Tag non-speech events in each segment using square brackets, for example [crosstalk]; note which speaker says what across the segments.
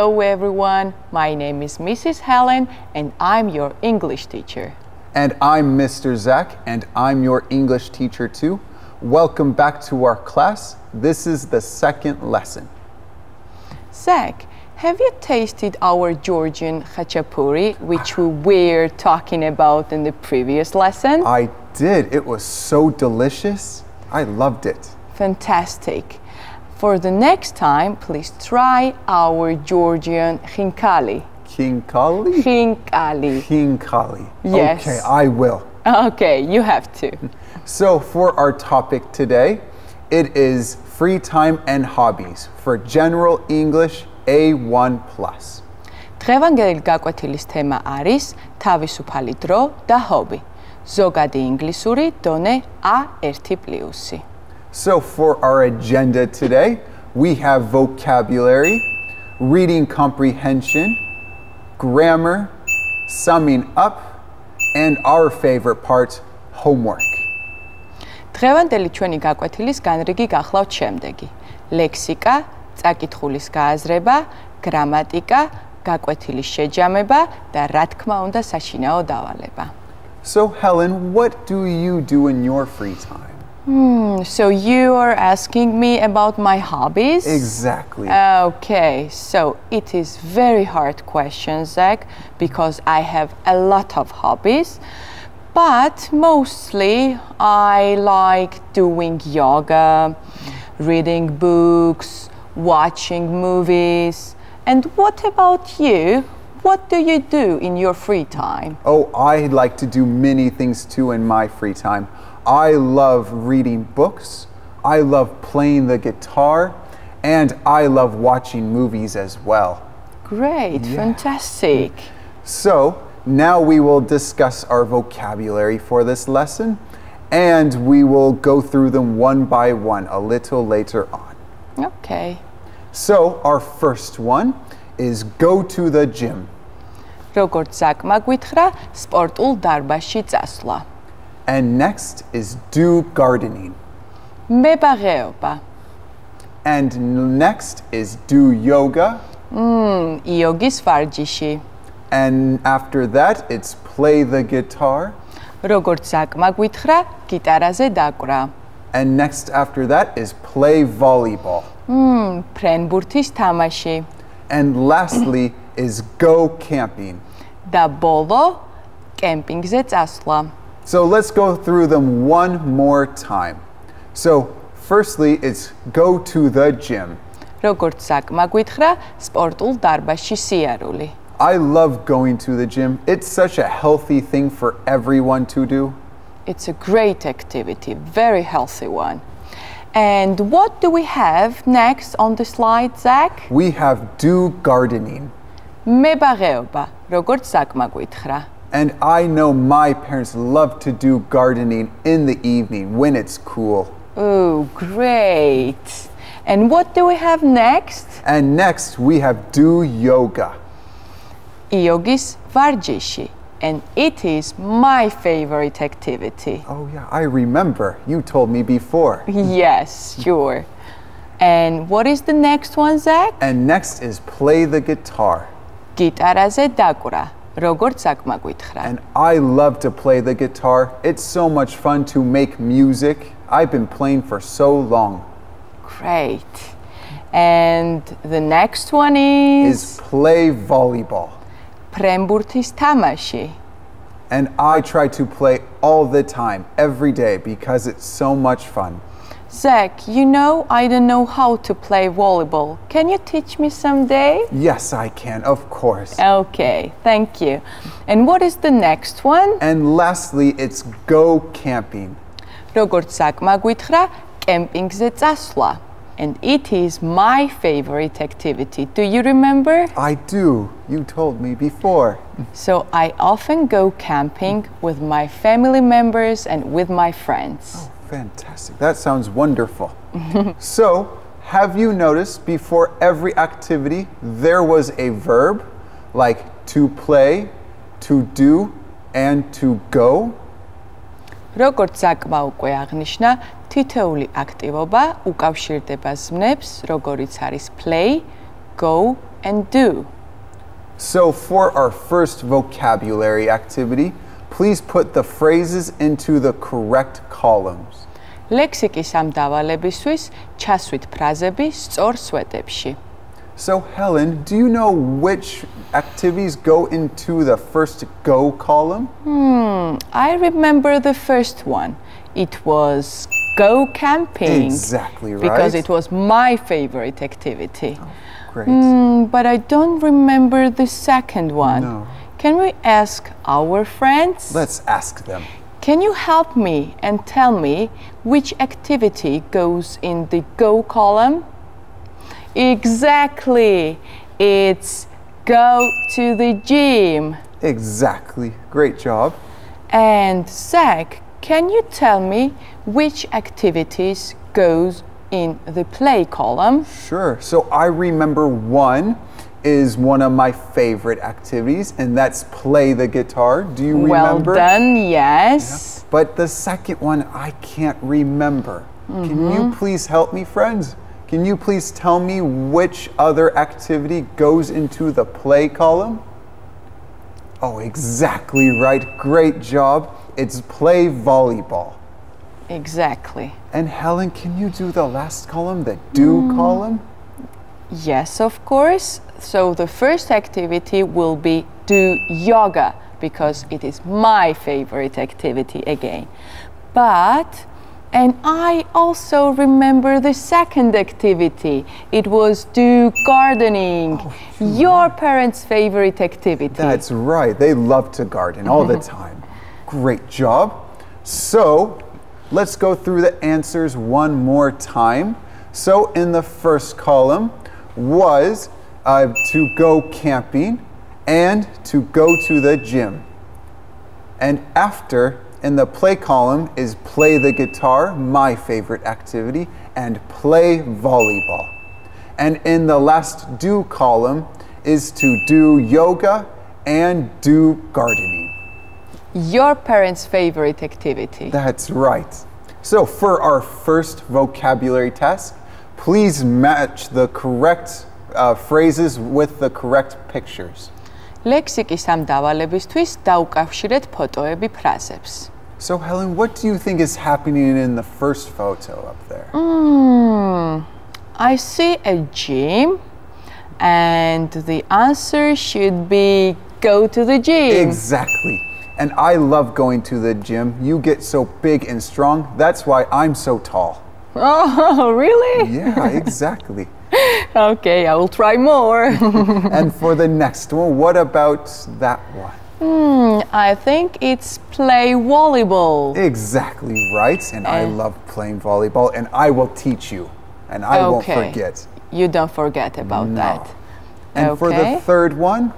Speaker 1: Hello everyone, my name is Mrs. Helen and I'm your English teacher.
Speaker 2: And I'm Mr. Zach, and I'm your English teacher too. Welcome back to our class. This is the second lesson.
Speaker 1: Zach, have you tasted our Georgian khachapuri, which we were talking about in the previous lesson?
Speaker 2: I did. It was so delicious. I loved it.
Speaker 1: Fantastic. For the next time, please try our Georgian khinkali.
Speaker 2: King Kali?
Speaker 1: Khinkali.
Speaker 2: King Kali.
Speaker 1: Yes.
Speaker 2: Okay, I will.
Speaker 1: Okay, you have to. [laughs]
Speaker 2: So, for our topic today, it is free time and hobbies for General English A1 plus.
Speaker 1: დღევანდელი გაკვეთილის თემა არის თავისუფალი დრო და ჰობი. ზოგადი ინგლისური დონე A1+.
Speaker 2: So, for our agenda today, we have vocabulary, reading comprehension, grammar, summing up, and our favorite part, homework.
Speaker 1: დღევანდელი ჩვენი გაკვეთილის განრიგი გახლავთ შემდეგი: ლექსიკა, წაკითხulis გააზრება, გრამატიკა, გაკვეთილის შეჯამება და რა თქმა უნდა საშინაო დავალება.
Speaker 2: So, Helen, what do you do in your free time?
Speaker 1: Hmm, so you are asking me about my hobbies?
Speaker 2: Exactly.
Speaker 1: Okay, so it is very hard question, Zach, because I have a lot of hobbies. But mostly I like doing yoga, reading books, watching movies. And what about you? What do you do in your free time?
Speaker 2: Oh, I like to do many things too in my free time. I love reading books, I love playing the guitar, and I love watching movies as well.
Speaker 1: Great, fantastic.
Speaker 2: So, now we will discuss our vocabulary for this lesson, and we will go through them one by one a little later on.
Speaker 1: Okay.
Speaker 2: So, our first one is go to the gym.
Speaker 1: როგორც საკმა გვითხრა, სპორტულ დარბაზში წასვლა.
Speaker 2: And next is do gardening.
Speaker 1: მებაღეობა.
Speaker 2: And next is do yoga.
Speaker 1: იოგის ვარჯიში.
Speaker 2: And after that, it's play the guitar.
Speaker 1: როგორც საკმა გვითხრა, გიტარაზე დაკვრა.
Speaker 2: And next after that is play volleyball.
Speaker 1: მმ, ფრენბურთის თამაში.
Speaker 2: And lastly is go camping.
Speaker 1: და ბოლო კემპინგზე წასვლა.
Speaker 2: So let's go through them one more time. So, firstly, it's go to the gym.
Speaker 1: როგორც საკმა გვითხრა, სპორტულ დარბაზში სიარული.
Speaker 2: I love going to the gym. It's such a healthy thing for everyone to do.
Speaker 1: It's a great activity, very healthy one. And what do we have next on the slide, Zach?
Speaker 2: We have do gardening.
Speaker 1: მებაღეობა, როგორც საკმა გვითხრა.
Speaker 2: And I know my parents love to do gardening in the evening when it's cool.
Speaker 1: Oh, great. And what do we have next?
Speaker 2: And next we have do yoga.
Speaker 1: Yogis Varjishi. And it is my favorite activity.
Speaker 2: Oh, yeah, I remember. You told me before.
Speaker 1: yes, sure. And what is the next one, Zach?
Speaker 2: And next is play the guitar.
Speaker 1: Guitar as a dagura. როგორც საკმა გვითხრა.
Speaker 2: And I love to play the guitar. It's so much fun to make music. I've been playing for so long.
Speaker 1: Great. And the next one is
Speaker 2: Is play volleyball.
Speaker 1: ფრენბურთის თამაში.
Speaker 2: And I try to play all the time, every day, because it's so much fun.
Speaker 1: Zach, you know I don't know how to play volleyball. Can you teach me someday?
Speaker 2: Yes, I can, of course.
Speaker 1: Okay, thank you. And what is the next one?
Speaker 2: And lastly, it's go camping.
Speaker 1: როგორც საკმა გვითხრა, კემპინგზე წასვლა. And it is my favorite activity. Do you remember?
Speaker 2: I do. You told me before.
Speaker 1: So I often go camping with my family members and with my friends.
Speaker 2: Fantastic. That sounds wonderful. [laughs] so, have you noticed before every activity there was a verb like to play, to do, and to go?
Speaker 1: როგორც საკმა უკვე აღნიშნა, თითოეული აქტივობა უკავშირდება ზმნებს, როგორიც არის play, go and do.
Speaker 2: So, for our first vocabulary activity, please put the phrases into the correct columns.
Speaker 1: ლექსიკის ამ დავალებისთვის ჩასვით ფრაზები სწორ სვეტებში.
Speaker 2: So, Helen, do you know which activities go into the first go column?
Speaker 1: I remember the first one. It was go camping.
Speaker 2: Exactly right.
Speaker 1: Because it was my favorite activity.
Speaker 2: Great.
Speaker 1: Mm, but I don't remember the second one.
Speaker 2: No.
Speaker 1: Can we ask our friends?
Speaker 2: Let's ask them.
Speaker 1: Can you help me and tell me which activity goes in the go column? Exactly. It's go to the gym.
Speaker 2: Exactly. Great job.
Speaker 1: And Zach, can you tell me which activities goes in the play column?
Speaker 2: Sure. So, I remember one is one of my favorite activities, and that's play the guitar. Do you
Speaker 1: Well
Speaker 2: remember?
Speaker 1: done, yes.
Speaker 2: But the second one, I can't remember. Can you mm-hmm. please help me, friends? Can you please tell me which other activity goes into the play column? Oh, exactly right. Great job. It's play volleyball.
Speaker 1: Exactly.
Speaker 2: And Helen, can you do the last column, the do mm. column?
Speaker 1: Yes, of course. So the first activity will be do yoga because it is my favorite activity again. But and I also remember the second activity. It was do gardening. Oh, your parents' favorite activity.
Speaker 2: That's right. They love to garden all the [laughs] time. Great job. So let's go through the answers one more time. So in the first column was uh, to go camping and to go to the gym. And after in the play column is play the guitar, my favorite activity, and play volleyball. And in the last do column is to do yoga and do gardening.
Speaker 1: Your parents' favorite activity.
Speaker 2: That's right. So for our first vocabulary test, please match the correct uh, phrases with the correct pictures.
Speaker 1: ლექსიკის ამ დავალებისთვის დაუკავშირეთ ფოტოები ფრაზებს.
Speaker 2: So Helen, what do you think is happening in the first photo up there?
Speaker 1: Hmm. I see a gym, and the answer should be go to the gym.
Speaker 2: Exactly. And I love going to the gym. You get so big and strong. That's why I'm so tall. [laughs]
Speaker 1: Oh, really?
Speaker 2: Yeah, exactly. [laughs]
Speaker 1: Okay, I will try more. [laughs]
Speaker 2: and for the next one, what about that one?
Speaker 1: Hmm, I think it's play volleyball.
Speaker 2: Exactly right. And I
Speaker 1: Uh,
Speaker 2: love playing volleyball, and I will teach you, and I won't
Speaker 1: Okay.
Speaker 2: forget.
Speaker 1: You don't forget about
Speaker 2: No.
Speaker 1: that.
Speaker 2: And for the third one,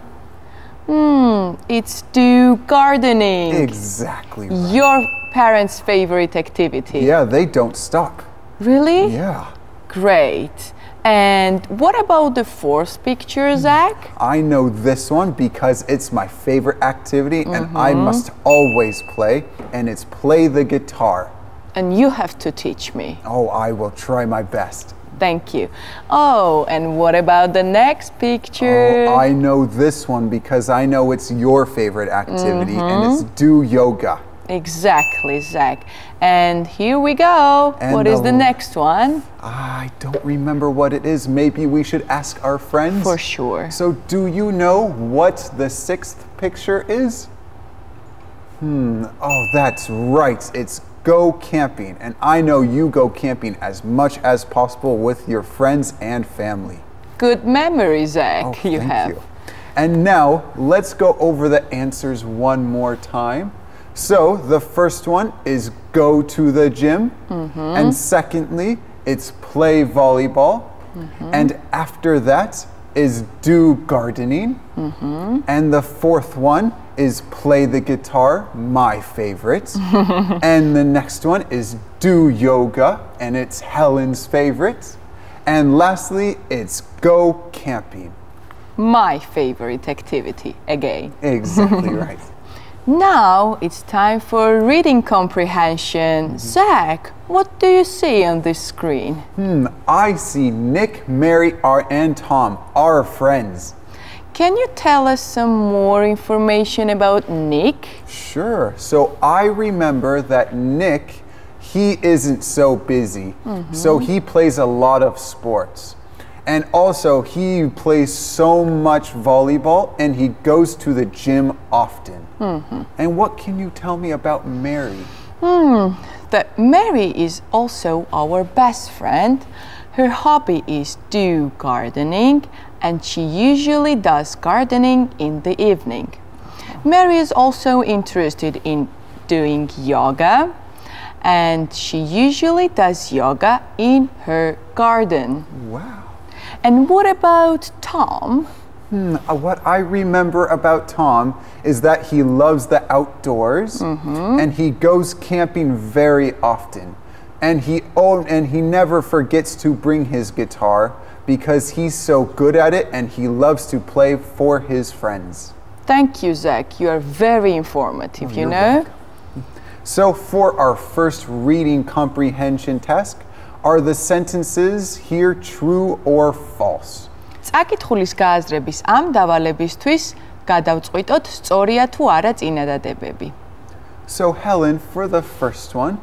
Speaker 1: Hmm, it's do gardening.
Speaker 2: exactly right.
Speaker 1: Your parents' favorite activity.
Speaker 2: Yeah, they don't stop.
Speaker 1: Really?
Speaker 2: Yeah.
Speaker 1: Great. And what about the fourth picture, Zach?
Speaker 2: I know this one because it's my favorite activity and
Speaker 1: Mm-hmm.
Speaker 2: I must always play, and it's play the guitar.
Speaker 1: And you have to teach me.
Speaker 2: Oh, I will try my best.
Speaker 1: Thank you. Oh, and what about the next picture?
Speaker 2: Oh, I know this one because I know it's your favorite activity and it's do yoga.
Speaker 1: Exactly, Zach. And here we go.
Speaker 2: And
Speaker 1: what is
Speaker 2: the
Speaker 1: the next one?
Speaker 2: I don't remember what it is. Maybe we should ask our friends.
Speaker 1: For sure.
Speaker 2: So, do you know what the sixth picture is? Hmm, oh, that's right. It's go camping. And I know you go camping as much as possible with your friends and family.
Speaker 1: Good memory, Zach.
Speaker 2: Oh,
Speaker 1: you
Speaker 2: thank
Speaker 1: have.
Speaker 2: you. And now let's go over the answers one more time. So the first one is go to the gym,
Speaker 1: Mm-hmm.
Speaker 2: and secondly, it's play volleyball,
Speaker 1: Mm-hmm.
Speaker 2: and after that is do gardening,
Speaker 1: Mm-hmm.
Speaker 2: and the fourth one is play the guitar, my favorite, [laughs] and the next one is do yoga, and it's Helen's favorite, and lastly, it's go camping.
Speaker 1: My favorite activity again.
Speaker 2: Exactly [laughs] right.
Speaker 1: Now it's time for reading comprehension. Zach, what do you see on this screen?
Speaker 2: Hmm, I see Nick, Mary, R, and Tom, our friends.
Speaker 1: Can you tell us some more information about Nick?
Speaker 2: Sure. So I remember that Nick, he isn't so busy. So he plays a lot of sports. And also, he plays so much volleyball and he goes to the gym often. And what can you tell me about Mary?
Speaker 1: Hmm, That Mary is also our best friend. Her hobby is do gardening and she usually does gardening in the evening. Mary is also interested in doing yoga and she usually does yoga in her garden.
Speaker 2: Wow.
Speaker 1: And what about Tom?
Speaker 2: Uh, What I remember about Tom is that he loves the outdoors and he goes camping very often. And he oh, and he never forgets to bring his guitar because he's so good at it and he loves to play for his friends.
Speaker 1: Thank you, Zach. You are very informative, you
Speaker 2: you're
Speaker 1: know?
Speaker 2: So for our first reading comprehension test, are the sentences here true or false?
Speaker 1: წაკითხulis გააზრების ამ დავალებისთვის გადავწყვიტოთ სწორია თუ არა წინადადებები.
Speaker 2: So Helen, for the first one,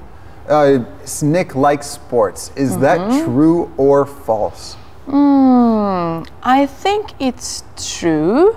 Speaker 2: uh, Nick likes sports. Is that true or false?
Speaker 1: Hmm, I think it's true.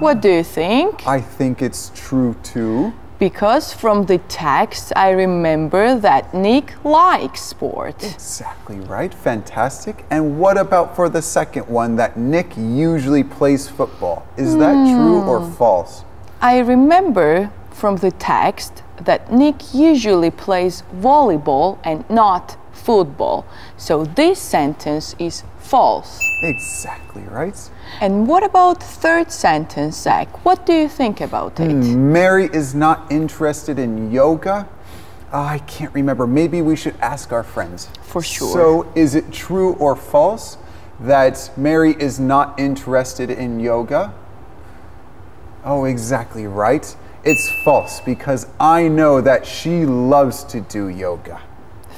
Speaker 1: What do you think?
Speaker 2: I think it's true too.
Speaker 1: Because from the text, I remember that Nick likes sport.
Speaker 2: Exactly right. Fantastic. And what about for the second one that Nick usually plays football? Is that hmm. true or false?
Speaker 1: I remember from the text that Nick usually plays volleyball and not football. So this sentence is false.
Speaker 2: Exactly right.
Speaker 1: And what about third sentence, Zach? What do you think about it?
Speaker 2: Mary is not interested in yoga. Ah, I can't remember. Maybe we should ask our friends.
Speaker 1: For sure.
Speaker 2: So, is it true or false that Mary is not interested in yoga? Oh, exactly right. It's false because I know that she loves to do yoga.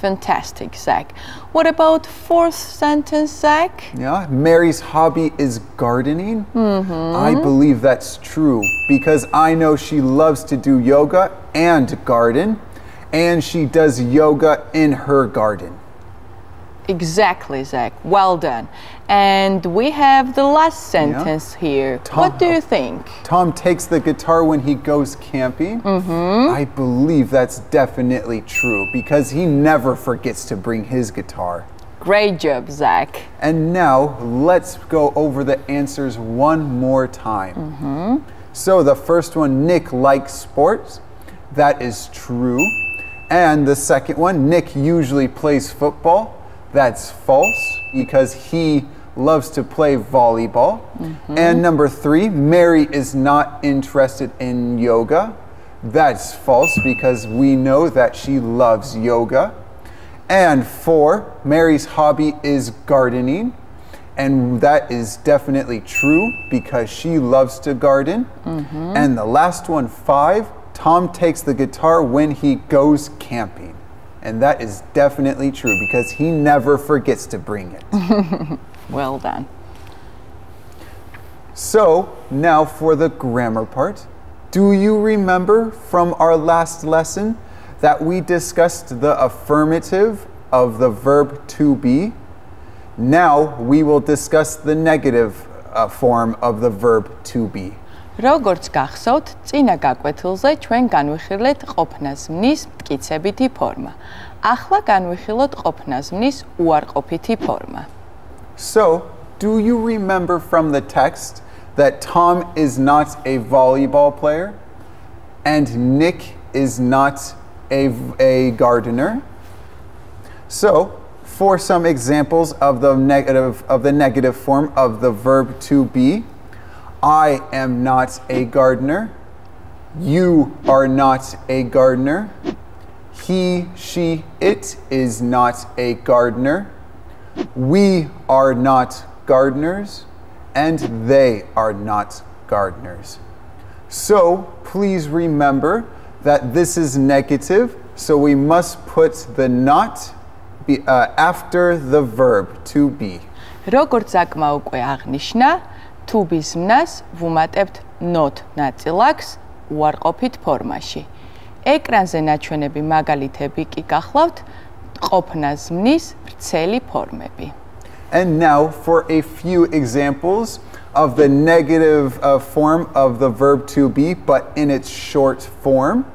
Speaker 1: Fantastic, Zach. What about fourth sentence, Zach?
Speaker 2: Yeah, Mary's hobby is gardening. Mm-hmm. I believe that's true because I know she loves to do yoga and garden, and she does yoga in her garden.
Speaker 1: Exactly, Zach. Well done. And we have the last sentence here.
Speaker 2: Tom-
Speaker 1: what do you oh, think?
Speaker 2: Tom takes the guitar when he goes camping. Mm-hmm. I believe that's definitely true because he never forgets to bring his guitar.
Speaker 1: Great job, Zach.
Speaker 2: And now let's go over the answers one more time. Mm-hmm. So the first one, Nick likes sports. That is true. And the second one, Nick usually plays football. That's false because he loves to play volleyball. Mm-hmm. And number three, Mary is not interested in yoga. That's false because we know that she loves yoga. And four, Mary's hobby is gardening. And that is definitely true because she loves to garden. Mm-hmm. And the last one, five, Tom takes the guitar when he goes camping. And that is definitely true because he never forgets to bring it. [laughs]
Speaker 1: Well done.
Speaker 2: so, now for the grammar part. Do you remember from our last lesson that we discussed the affirmative of the verb to be? Now we will discuss the negative uh, form of the verb to be.
Speaker 1: როგორც გახსოვთ, წინა გაკვეთილზე ჩვენ განვიხილეთ ყოფნაზმნის მტკიცებითი ფორმა. ახლა განვიხილოთ ყოფნაზმნის უარყოფითი ფორმა.
Speaker 2: So, do you remember from the text that Tom is not a volleyball player and Nick is not a, a gardener? So, for some examples of the negative of the negative form of the verb to be, I am not a gardener. You are not a gardener. He, she, it is not a gardener. We are not gardeners, and they are not gardeners. So please remember that this is negative, so we must put the not be, uh, after the verb to be.
Speaker 1: როგორც საკმა უკვე აღნიშნა, to be-ს მნას ვუმატებთ not ნაწილაკს უარყოფით ფორმაში. ეკრანზე ნაჩვენები მაგალითები კი გახლავთ ყოფნას მნის ვრცელი ფორმები.
Speaker 2: And now for a few examples of the negative uh, form of the verb to be, but in its short form.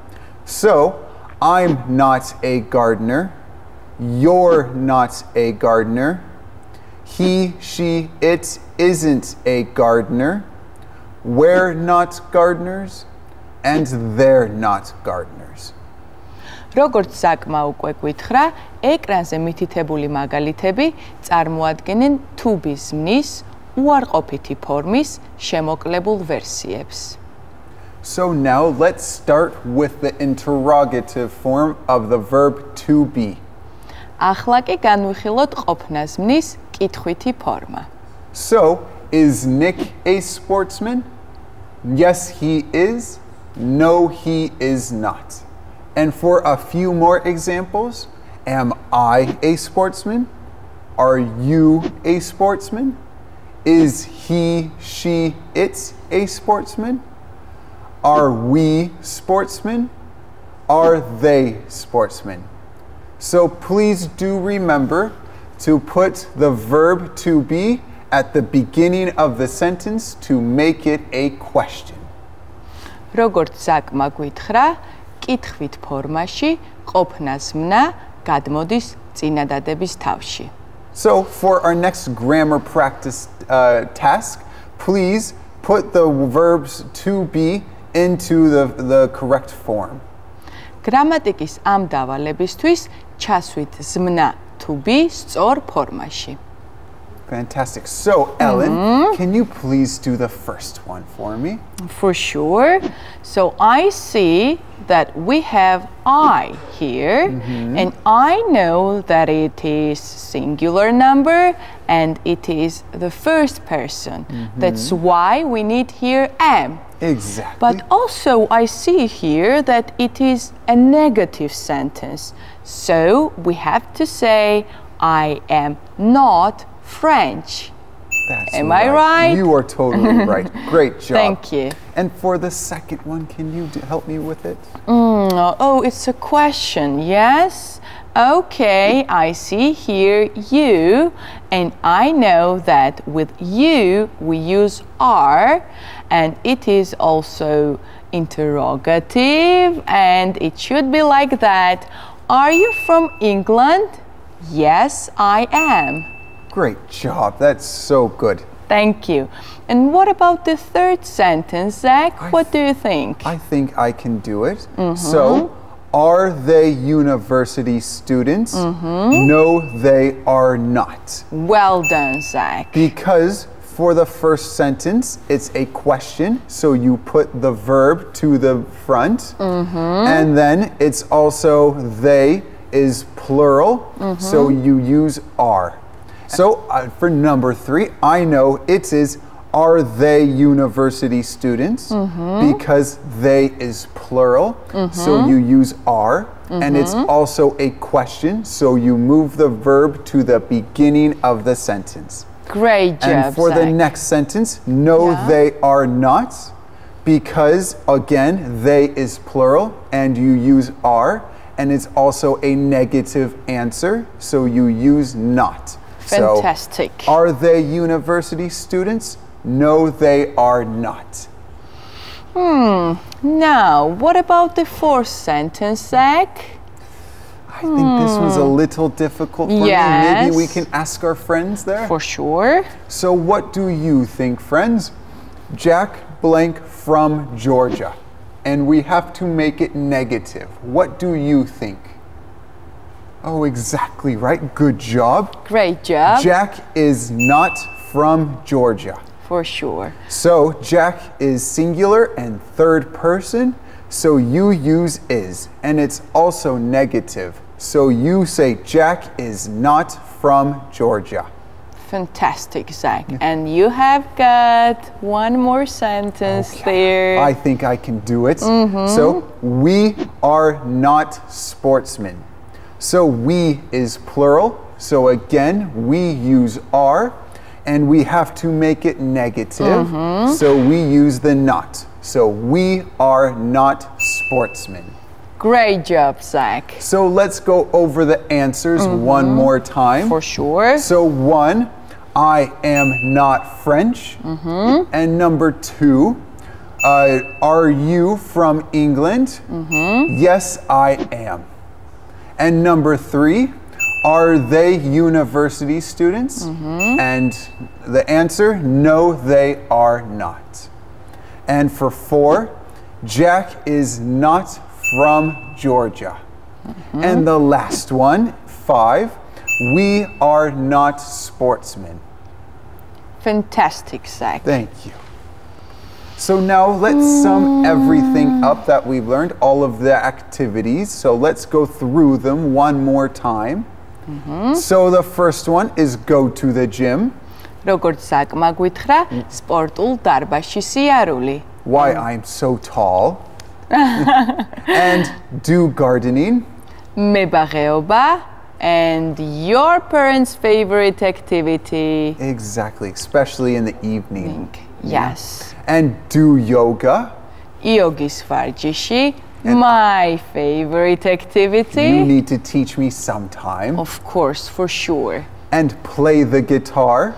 Speaker 2: So, I'm not a gardener. You're not a gardener. He, she, it isn't a gardener. We're not gardeners. And they're not gardeners.
Speaker 1: როგორც საკმა უკვე გითხრა, ეკრანზე მითითებული მაგალითები წარმოადგენენ to be-ს მნის უარყოფითი ფორმის შემოკლებულ ვერსიებს.
Speaker 2: So now let's start with the interrogative form of the verb to be.
Speaker 1: ახლა კი განვიხილოთ ყოფნას მნის კითხვითი ფორმა.
Speaker 2: So, is Nick a sportsman? Yes, he is. No, he is not. And for a few more examples, am I a sportsman? Are you a sportsman? Is he, she, it a sportsman? Are we sportsmen? Are they sportsmen? So please do remember to put the verb to be at the beginning of the sentence to make it a question.
Speaker 1: როგორც საკმა გითხრა, კითხვით ფორმაში ყოფნას მნა გადმოდის წინადადების თავში.
Speaker 2: So, for our next grammar practice uh, task, please put the verbs to be into the, the correct form.
Speaker 1: გრამატიკის ამ დავალებისთვის ჩასვით ზმნა to be სწორ ფორმაში.
Speaker 2: Fantastic. So, Ellen, mm-hmm. can you please do the first one for me?
Speaker 1: For sure. So I see that we have I here, mm-hmm. and I know that it is singular number and it is the first person. Mm-hmm. That's why we need here am.
Speaker 2: Exactly.
Speaker 1: But also, I see here that it is a negative sentence. So we have to say, I am not French.
Speaker 2: That's
Speaker 1: Am I right?
Speaker 2: You are totally [laughs] right. Great job.
Speaker 1: Thank you.
Speaker 2: And for the second one, can you help me with it?
Speaker 1: Mm, oh, it's a question, yes? Okay, I see here you, and I know that with you we use are, and it is also interrogative, and it should be like that. Are you from England? Yes, I am.
Speaker 2: Great job. That's so good.
Speaker 1: Thank you. And what about the third sentence, Zach?
Speaker 2: I
Speaker 1: what do you think?
Speaker 2: I think I can do it. Mm-hmm. So, are they university students? Mm-hmm. No, they are not.
Speaker 1: well done, Zach.
Speaker 2: Because for the first sentence, it's a question, so you put the verb to the front, mm-hmm. and then it's also they is plural, so you use are. So uh, for number three, I know it is are they university students mm-hmm. because they is plural, mm-hmm. so you use are. And it's mm-hmm. also a question, so you move the verb to the beginning of the sentence.
Speaker 1: Great job,
Speaker 2: And for the next sentence, no,
Speaker 1: Yeah.
Speaker 2: they are not, because again, they is plural and you use are, and it's also a negative answer, so you use not. So,
Speaker 1: Fantastic.
Speaker 2: are they university students? No, they are not. Hmm.
Speaker 1: Now, what about the fourth sentence, Zach?
Speaker 2: I think this was a little difficult for me. Maybe we can ask our friends there.
Speaker 1: For sure.
Speaker 2: So, what do you think, friends? Jack blank from Georgia. And we have to make it negative. What do you think? Oh, exactly right. Good job.
Speaker 1: Great job.
Speaker 2: Jack is not from Georgia.
Speaker 1: For sure.
Speaker 2: So, Jack is singular and third person. So, you use is. And it's also negative. So, you say Jack is not from Georgia.
Speaker 1: Fantastic, Zach. And you have got one more sentence there.
Speaker 2: I think I can do it. Mm-hmm. So, we are not sportsmen. So, we is plural. So, again, we use are and we have to make it negative. Mm-hmm. So, we use the not. So, we are not sportsmen.
Speaker 1: Great job, Zach.
Speaker 2: So, let's go over the answers mm-hmm. one more time.
Speaker 1: For sure.
Speaker 2: So, one, I am not French. Mm-hmm. And number two, uh, are you from England? Yes, I am. And number three, are they university students? Mm-hmm. And the answer, no, they are not. And for four, Jack is not from Georgia. Mm-hmm. And the last one, five, we are not sportsmen.
Speaker 1: Fantastic, Zach.
Speaker 2: Thank you. So now let's sum everything up that we've learned, all of the activities. So let's go through them one more time. So the first one is go to the gym.
Speaker 1: როგორც საკმა გითხრა, სპორტულ დარბაზში სიარული.
Speaker 2: Why I'm so tall. and [laughs] do gardening.
Speaker 1: მებაღეობა and your parents' favorite activity.
Speaker 2: Exactly, especially in the evening.
Speaker 1: Yes.
Speaker 2: And do yoga?
Speaker 1: Yogisvar Jishi, my favorite activity.
Speaker 2: You need to teach me sometime.
Speaker 1: Of course, for sure.
Speaker 2: And play the guitar?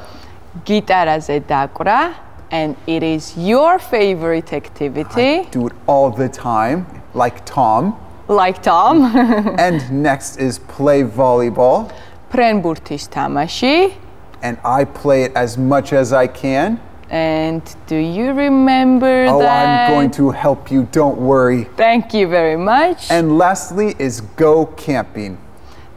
Speaker 1: Guitaraze dakura, and it is your favorite activity.
Speaker 2: I do it all the time, like Tom.
Speaker 1: Like Tom. [laughs]
Speaker 2: and next is play volleyball.
Speaker 1: Prenburtis tamashi.
Speaker 2: And I play it as much as I can.
Speaker 1: And do you remember
Speaker 2: oh,
Speaker 1: that?
Speaker 2: I'm going to help you, don't worry.
Speaker 1: Thank you very much.
Speaker 2: And lastly is go camping.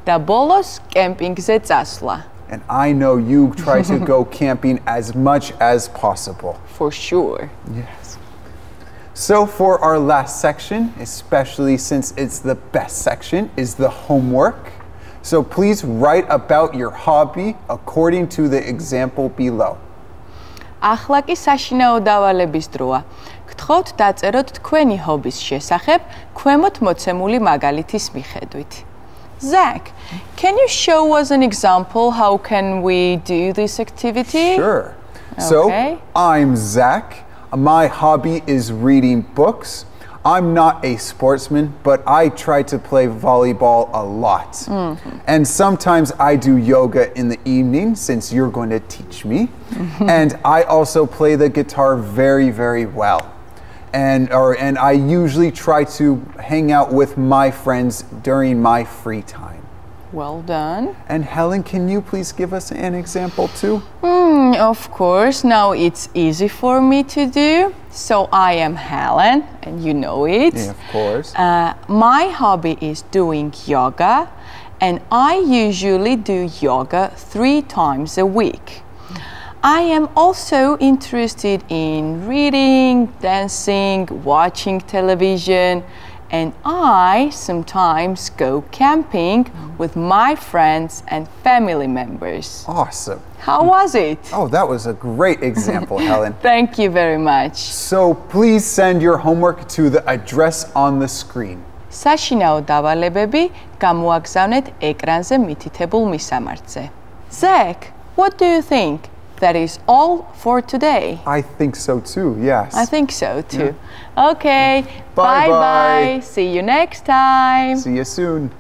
Speaker 1: Τα bolos camping se τσάσλα.
Speaker 2: And I know you try to go [laughs] camping as much as possible.
Speaker 1: For sure.
Speaker 2: Yes. So for our last section, especially since it's the best section, is the homework. So please write about your hobby according to the example below.
Speaker 1: ახლა კი საშინაო დავალების დროა. გთხოვთ დაწეროთ თქვენი ჰობის შესახებ ქვემოთ მოცემული მაგალითის მიხედვით. Zach, can you show us an example how can we do this activity?
Speaker 2: Sure. So,
Speaker 1: Okay.
Speaker 2: I'm Zach. My hobby is reading books. I'm not a sportsman, but I try to play volleyball a lot. And sometimes I do yoga in the evening since you're going to teach me. and I also play the guitar very, very well. And or and I usually try to hang out with my friends during my free time.
Speaker 1: Well done.
Speaker 2: And Helen, can you please give us an example too?
Speaker 1: Mm, Of course, now it's easy for me to do. So I am Helen, and you know it.
Speaker 2: Yeah, of course.
Speaker 1: Uh, my hobby is doing yoga, and I usually do yoga three times a week. I am also interested in reading, dancing, watching television, and I sometimes go camping mm. with my friends and family members.
Speaker 2: Awesome.
Speaker 1: How was it?
Speaker 2: Oh, that was a great example, [laughs] Helen.
Speaker 1: Thank you very much.
Speaker 2: So please send your homework to the address on the screen.
Speaker 1: საშინაო დავალებები გამოაგზავნეთ ეკრანზე მითითებულ მისამართზე. Zach, what do you think? That is all for today.
Speaker 2: I think so too, yes.
Speaker 1: I think so too. Okay.
Speaker 2: Bye-bye.
Speaker 1: bye. See you next time.
Speaker 2: See you soon.